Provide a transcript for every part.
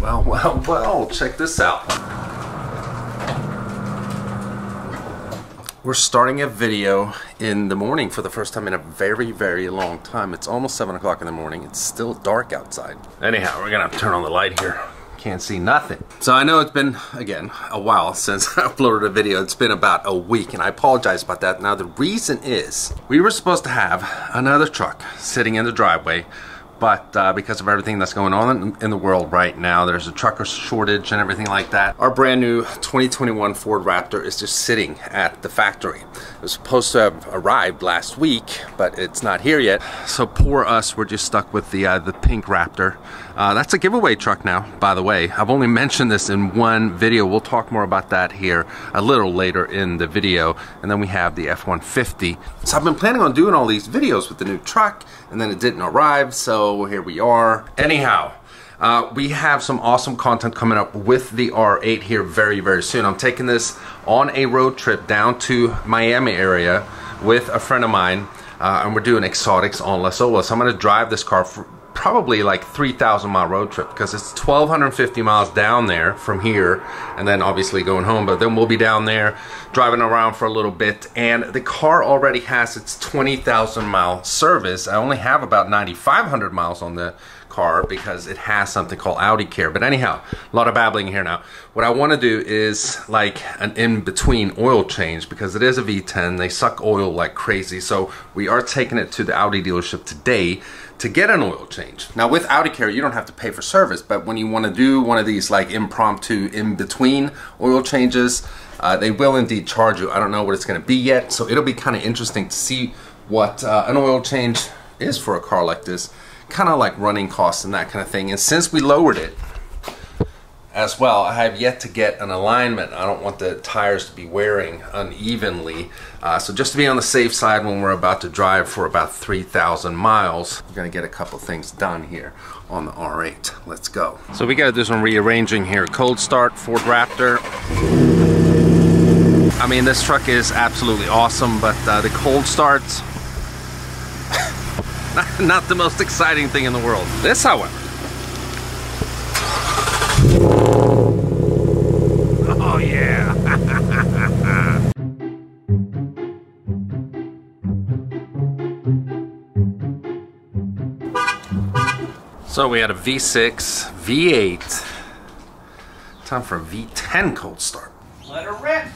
Well, well, well, check this out. We're starting a video in the morning for the first time in a very, very long time. It's almost 7 o'clock in the morning. It's still dark outside. Anyhow, we're gonna turn on the light here. Can't see nothing. So I know it's been, again, a while since I uploaded a video. It's been about a week, and I apologize about that. Now, the reason is we were supposed to have another truck sitting in the driveway but uh, because of everything that's going on in the world right now, there's a trucker shortage and everything like that. Our brand new 2021 Ford Raptor is just sitting at the factory. It was supposed to have arrived last week, but it's not here yet. So poor us, we're just stuck with the uh, the pink Raptor. Uh, that's a giveaway truck now, by the way. I've only mentioned this in one video. We'll talk more about that here a little later in the video. And then we have the F-150. So I've been planning on doing all these videos with the new truck, and then it didn't arrive, so here we are. Anyhow, uh, we have some awesome content coming up with the R8 here very, very soon. I'm taking this on a road trip down to Miami area with a friend of mine, uh, and we're doing exotics on Las Olas. So I'm going to drive this car for probably like 3,000 mile road trip because it's 1,250 miles down there from here and then obviously going home. But then we'll be down there driving around for a little bit and the car already has its 20,000 mile service. I only have about 9,500 miles on the car because it has something called Audi Care. But anyhow, a lot of babbling here now. What I want to do is like an in-between oil change because it is a V10. They suck oil like crazy. So we are taking it to the Audi dealership today to get an oil change. Now with Audi Care, you don't have to pay for service, but when you want to do one of these like impromptu in-between oil changes, uh, they will indeed charge you. I don't know what it's going to be yet, so it'll be kind of interesting to see what uh, an oil change is for a car like this. Kind of like running costs and that kind of thing. And since we lowered it, as well. I have yet to get an alignment. I don't want the tires to be wearing unevenly. Uh, so just to be on the safe side when we're about to drive for about 3,000 miles, we're gonna get a couple things done here on the R8. Let's go. So we gotta do some rearranging here. Cold start, Ford Raptor. I mean, this truck is absolutely awesome, but uh, the cold starts, not the most exciting thing in the world. This, however, so we had a V6, V8. Time for a V10 cold start. Let her rip.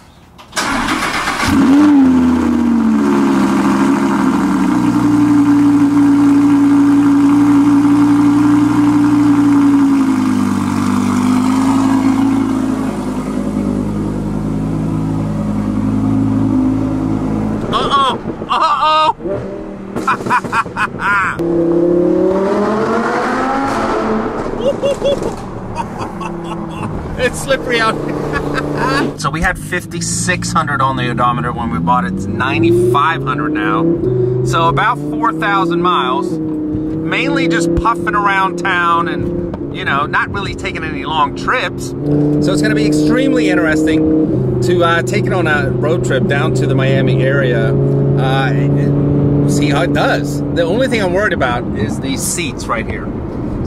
it's slippery out here. so we had 5,600 on the odometer when we bought it. It's 9,500 now. So about 4,000 miles. Mainly just puffing around town and, you know, not really taking any long trips. So it's going to be extremely interesting to uh, take it on a road trip down to the Miami area. Uh, see how it does. The only thing I'm worried about is these seats right here.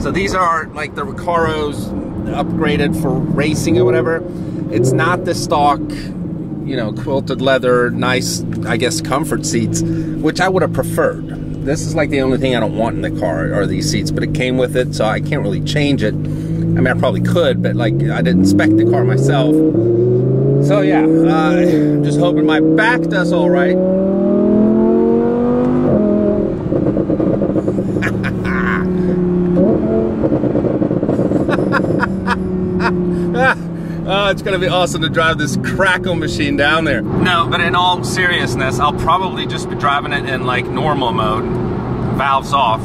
So these are like the Recaros upgraded for racing or whatever. It's not the stock, you know, quilted leather, nice, I guess, comfort seats, which I would have preferred. This is like the only thing I don't want in the car are these seats, but it came with it, so I can't really change it. I mean, I probably could, but like I didn't spec the car myself. So yeah, uh, just hoping my back does all right. Oh, it's gonna be awesome to drive this crackle machine down there. No, but in all seriousness, I'll probably just be driving it in like normal mode, valves off.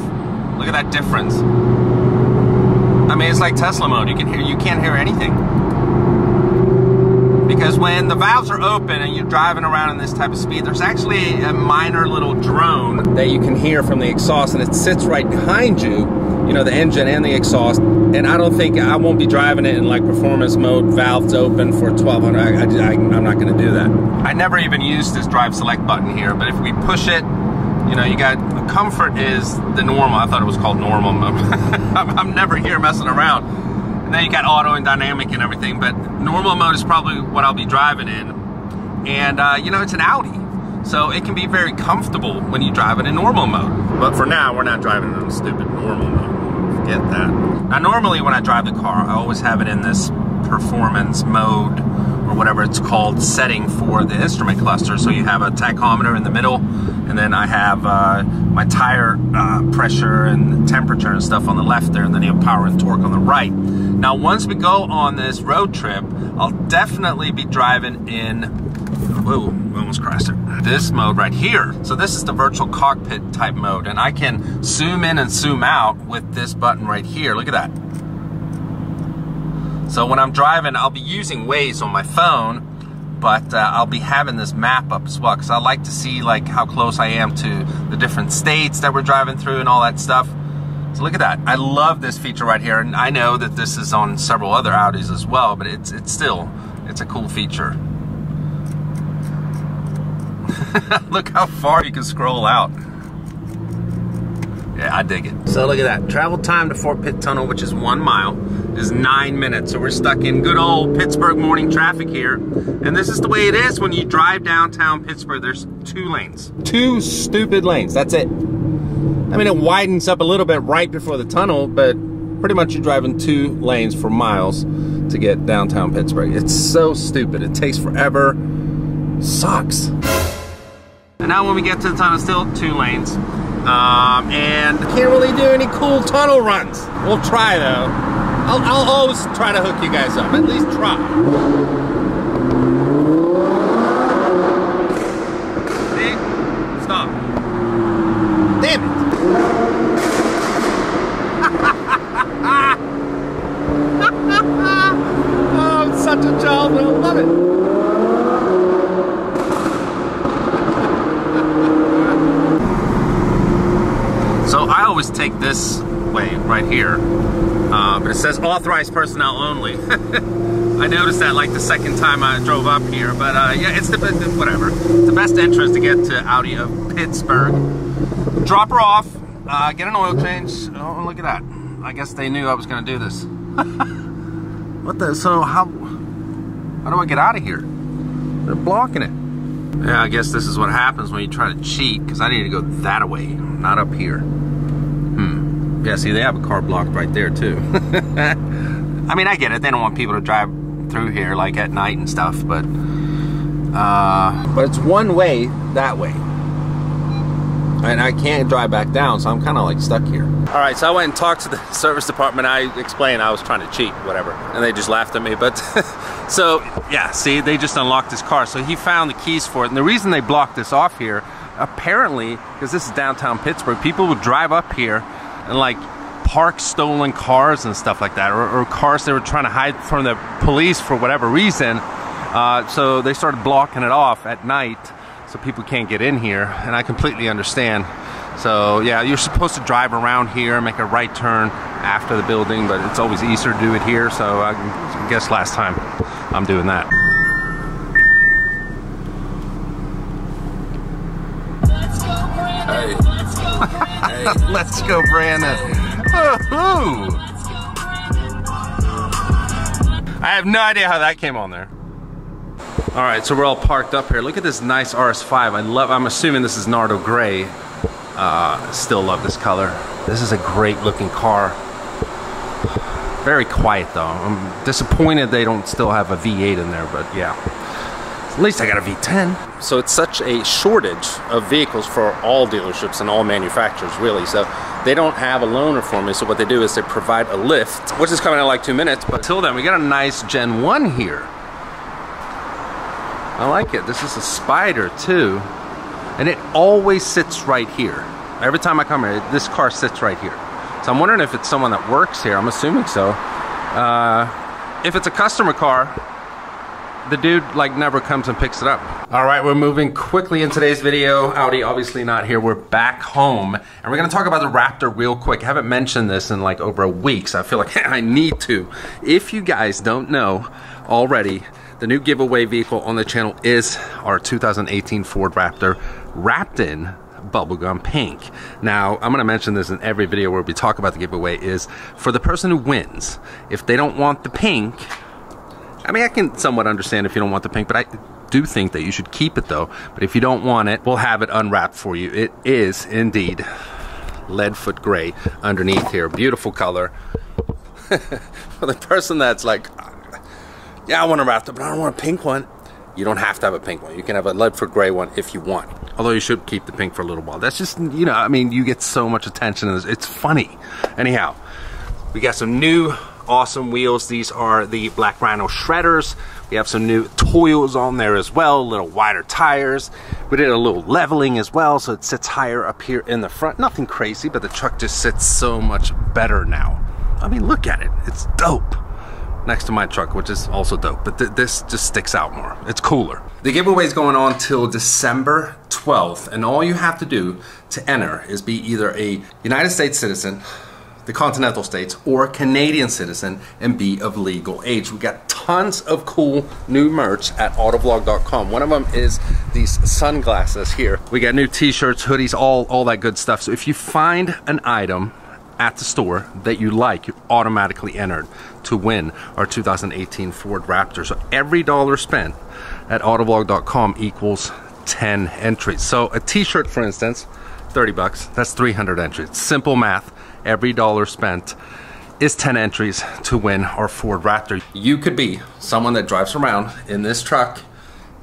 Look at that difference. I mean, it's like Tesla mode. You can hear, you can't hear anything. Because when the valves are open and you're driving around in this type of speed, there's actually a minor little drone that you can hear from the exhaust and it sits right behind you you know, the engine and the exhaust. And I don't think I won't be driving it in like performance mode, valves open for 1200. I, I, I'm not going to do that. I never even used this drive select button here, but if we push it, You know, you got comfort is the normal. I thought it was called normal. I'm, I'm never here messing around. And then you got auto and dynamic and everything, but normal mode is probably what I'll be driving in. And uh, you know, it's an Audi. So it can be very comfortable when you drive it in normal mode. But for now, we're not driving it in stupid normal mode. Forget that. Now, normally when I drive the car, I always have it in this performance mode or whatever it's called setting for the instrument cluster. So you have a tachometer in the middle, and then I have uh, my tire uh, pressure and temperature and stuff on the left there, and then you have power and torque on the right. Now, once we go on this road trip, I'll definitely be driving in Whoa, almost crashed it. This mode right here. So this is the virtual cockpit type mode, and I can zoom in and zoom out with this button right here. Look at that. So when I'm driving, I'll be using Waze on my phone, but uh, I'll be having this map up as well because I like to see like how close I am to the different states that we're driving through and all that stuff. So look at that. I love this feature right here, and I know that this is on several other Audis as well, but it's it's still it's a cool feature. look how far you can scroll out. Yeah, I dig it. So look at that. Travel time to Fort Pitt Tunnel, which is one mile, is nine minutes. So we're stuck in good old Pittsburgh morning traffic here. And this is the way it is when you drive downtown Pittsburgh. There's two lanes. Two stupid lanes. That's it. I mean, it widens up a little bit right before the tunnel, but pretty much you're driving two lanes for miles to get downtown Pittsburgh. It's so stupid. It takes forever. Sucks. Now when we get to the tunnel, still two lanes. Um, and can't really do any cool tunnel runs. We'll try though. I'll, I'll always try to hook you guys up. At least try. See? Stop. Damn it. oh, I'm such a child, but I love it. So I always take this way right here, uh, but it says authorized personnel only. I noticed that like the second time I drove up here, but uh, yeah, it's the whatever. It's the best entrance to get to Audi of Pittsburgh. Drop her off, uh, get an oil change. Oh, look at that. I guess they knew I was to do this. what the? So how? How do I get out of here? They're blocking it. Yeah, I guess this is what happens when you try to cheat, because I need to go that way, not up here. Yeah, see, they have a car blocked right there, too. I mean, I get it. They don't want people to drive through here, like, at night and stuff, but... Uh, but it's one way that way. And I can't drive back down, so I'm kind of, like, stuck here. All right, so I went and talked to the service department. I explained I was trying to cheat, whatever. And they just laughed at me, but... So, yeah, see, they just unlocked his car. So he found the keys for it. And the reason they blocked this off here, apparently, because this is downtown Pittsburgh, people would drive up here and, like, park stolen cars and stuff like that, or, or cars they were trying to hide from the police for whatever reason. Uh, so they started blocking it off at night so people can't get in here. And I completely understand. So yeah, you're supposed to drive around here, make a right turn after the building, but it's always easier to do it here. So I guess last time I'm doing that. Let's go, Brandon. Woohoo! I have no idea how that came on there. All right, so we're all parked up here. Look at this nice RS5. I love. I'm assuming this is Nardo Gray. Uh, still love this color. This is a great looking car. Very quiet though. I'm disappointed they don't still have a V8 in there, but yeah. At least I got a V10. So it's such a shortage of vehicles for all dealerships and all manufacturers, really. So they don't have a loaner for me. So what they do is they provide a lift, which is coming in like two minutes. But till then, we got a nice Gen 1 here. I like it. This is a Spyder too. And it always sits right here. Every time I come here, this car sits right here. So I'm wondering if it's someone that works here. I'm assuming so. Uh, if it's a customer car, the dude like never comes and picks it up. All right, we're moving quickly in today's video. Audi obviously not here. We're back home and we're gonna talk about the Raptor real quick. I haven't mentioned this in like over a week, so I feel like I need to. If you guys don't know already, the new giveaway vehicle on the channel is our 2018 Ford Raptor wrapped in bubblegum pink. Now, I'm going to mention this in every video where we talk about the giveaway is for the person who wins, if they don't want the pink, I mean, I can somewhat understand if you don't want the pink, but I do think that you should keep it though. But if you don't want it, we'll have it unwrapped for you. It is indeed leadfoot gray underneath here. Beautiful color. for the person that's like, yeah, I want a wrap it, but I don't want a pink one. You don't have to have a pink one. You can have a leadfoot gray one if you want. Although you should keep the pink for a little while. That's just, you know, I mean, you get so much attention. It's funny. Anyhow, we got some new awesome wheels. These are the Black Rhino Shredders. We have some new Toyos on there as well, little wider tires. We did a little leveling as well, so it sits higher up here in the front. Nothing crazy, but the truck just sits so much better now. I mean, look at it. It's dope. Next to my truck, which is also dope, but th this just sticks out more. It's cooler. The giveaway is going on till December 12th, and all you have to do to enter is be either a United States citizen, the continental states, or a Canadian citizen and be of legal age. We got tons of cool new merch at autovlog.com. One of them is these sunglasses here. We got new t-shirts, hoodies, all, all that good stuff. So if you find an item at the store that you like, you automatically entered to win our 2018 Ford Raptor. So every dollar spent at autovlog.com equals 10 entries. So a t-shirt, for instance, 30 bucks, that's 300 entries. Simple math, every dollar spent is 10 entries to win our Ford Raptor. You could be someone that drives around in this truck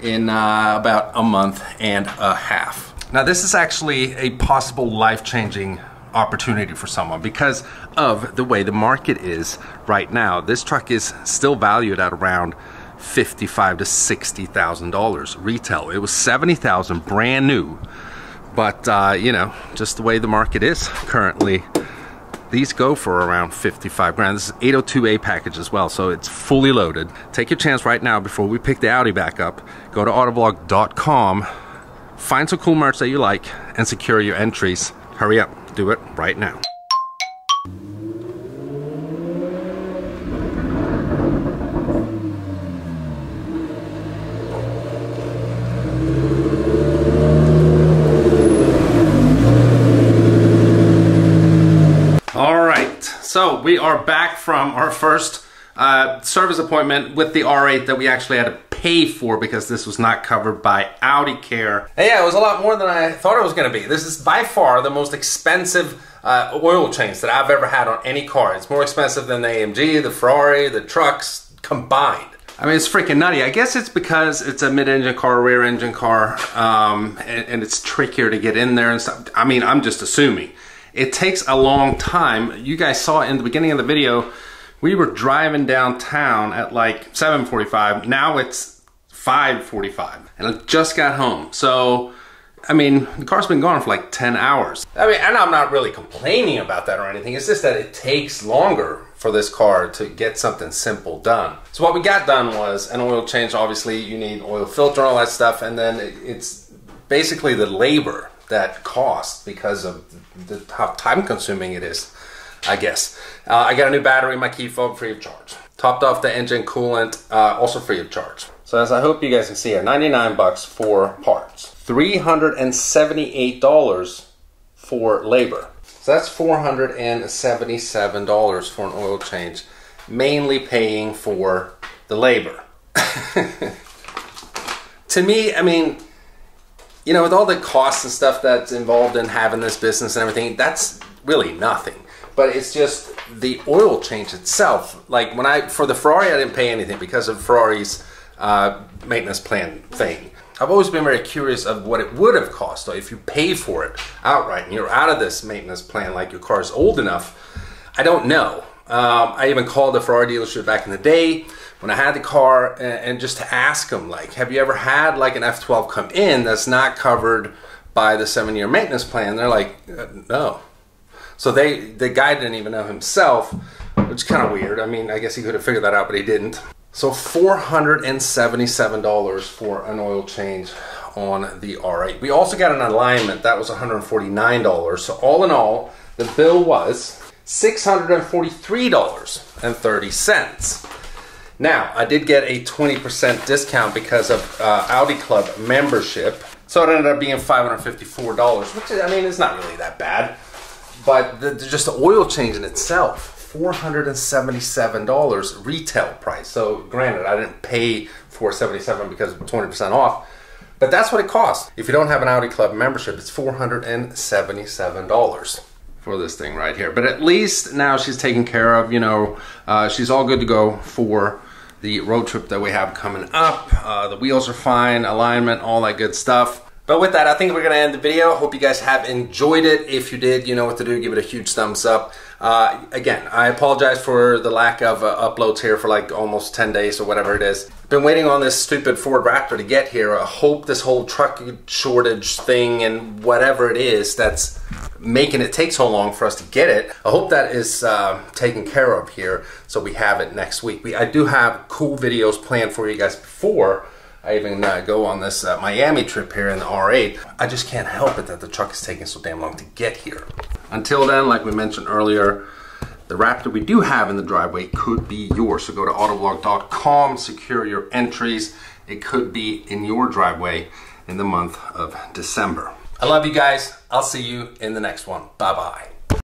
in uh, about a month and a half. Now this is actually a possible life-changing opportunity for someone because of the way the market is right now. This truck is still valued at around fifty-five to sixty thousand dollars retail. It was seventy thousand brand new, but uh, you know, just the way the market is currently. These go for around 55 grand. This is 802A package as well, so it's fully loaded. Take your chance right now before we pick the Audi back up. Go to autovlog.com, find some cool merch that you like, and secure your entries. Hurry up do it right now. All right, so we are back from our first uh, service appointment with the R8 that we actually had to pay for because this was not covered by Audi Care. And yeah, it was a lot more than I thought it was going to be. This is by far the most expensive uh, oil change that I've ever had on any car. It's more expensive than the AMG, the Ferrari, the trucks combined. I mean, it's freaking nutty. I guess it's because it's a mid-engine car, rear-engine car, um, and, and it's trickier to get in there and stuff. I mean, I'm just assuming. It takes a long time. You guys saw in the beginning of the video, we were driving downtown at like 7.45. Now it's 5.45 and I just got home. So, I mean, the car's been gone for like 10 hours. I mean, and I'm not really complaining about that or anything. It's just that it takes longer for this car to get something simple done. So what we got done was an oil change. Obviously, you need oil filter and all that stuff. And then it's basically the labor that cost because of the, how time consuming it is I guess. Uh, I got a new battery, in my key fob free of charge. Topped off the engine coolant, uh, also free of charge. So as I hope you guys can see here, 99 bucks for parts. $378 for labor. So that's $477 for an oil change, mainly paying for the labor. to me, I mean, you know, with all the costs and stuff that's involved in having this business and everything, that's really nothing but it's just the oil change itself. Like when I for the Ferrari, I didn't pay anything because of Ferrari's uh, maintenance plan thing. I've always been very curious of what it would have cost if you pay for it outright and you're out of this maintenance plan, like your car is old enough. I don't know. Um, I even called the Ferrari dealership back in the day when I had the car and, just to ask them, like, have you ever had like an F12 come in that's not covered by the seven-year maintenance plan? They're like, uh, no. So they the guy didn't even know himself, which is kind of weird. I mean, I guess he could have figured that out, but he didn't. So $477 for an oil change on the R8. We also got an alignment. That was $149. So all in all, the bill was $643.30. Now, I did get a 20% discount because of uh, Audi Club membership. So it ended up being $554, which I mean is not really that bad. But the, just the oil change in itself, $477 retail price. So granted, I didn't pay 477 because 20% off, but that's what it costs. If you don't have an Audi Club membership, it's $477 for this thing right here. But at least now she's taken care of, you know, uh, she's all good to go for the road trip that we have coming up. Uh, the wheels are fine, alignment, all that good stuff. But with that, I think we're to end the video. Hope you guys have enjoyed it. If you did, you know what to do. Give it a huge thumbs up. Uh, again, I apologize for the lack of uh, uploads here for like almost 10 days or whatever it is. Been waiting on this stupid Ford Raptor to get here. I hope this whole truck shortage thing and whatever it is that's making it take so long for us to get it. I hope that is uh, taken care of here so we have it next week. We, I do have cool videos planned for you guys before I even uh, go on this uh, Miami trip here in the R8. I just can't help it that the truck is taking so damn long to get here. Until then, like we mentioned earlier, the Raptor we do have in the driveway could be yours. So go to autovlog.com, secure your entries. It could be in your driveway in the month of December. I love you guys. I'll see you in the next one. Bye-bye.